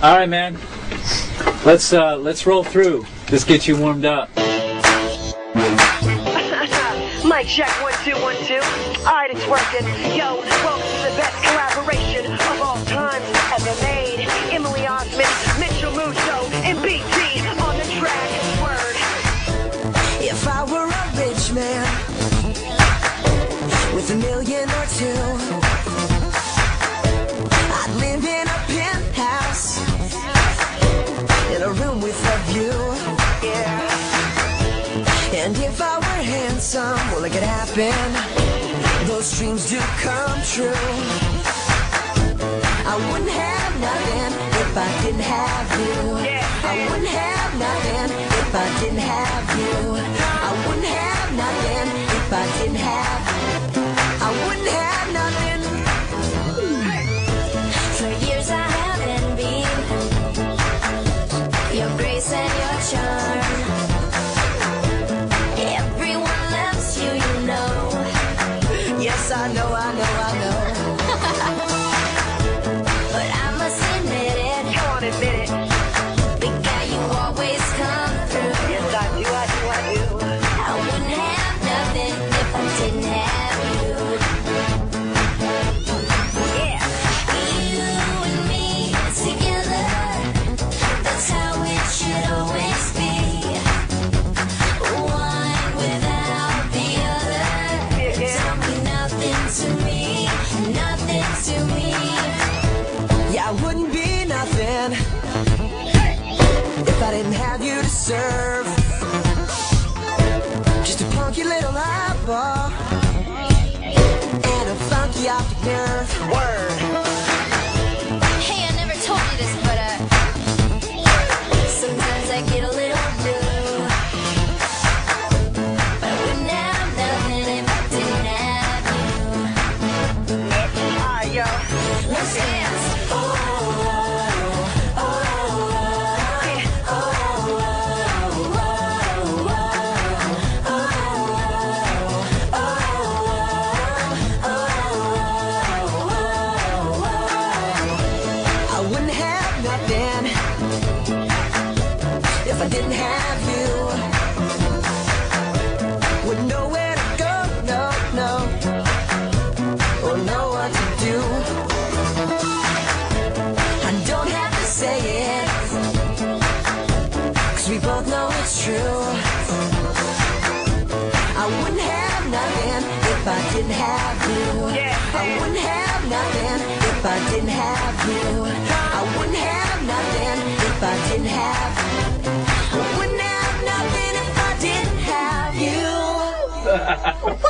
All right, man. Let's uh, let's roll through. Just get you warmed up. Mic check one two one two. Alright, it's working. Yo, welcome to the best collaboration of all time ever made. Emily Osment, Mitchel Musso, and BT on the track. Word. If I were a rich man with a million or two, And if I were handsome, well, it could happen. Those dreams do come true. I wouldn't have nothing if I didn't have you. I wouldn't have nothing if I didn't have you. I wouldn't have nothing if I didn't have you. Nothing to me. Yeah, I wouldn't be nothing if I didn't have you to serve. Just a punky little eyeball and a funky optic nerve. Word. Yo. Let's dance. I wouldn't have nothing if I didn't have you. It's true. I wouldn't have nothing if I didn't have you. Yeah. I wouldn't have nothing if I didn't have you. I wouldn't have nothing if I didn't have you. I wouldn't have nothing if I didn't have you.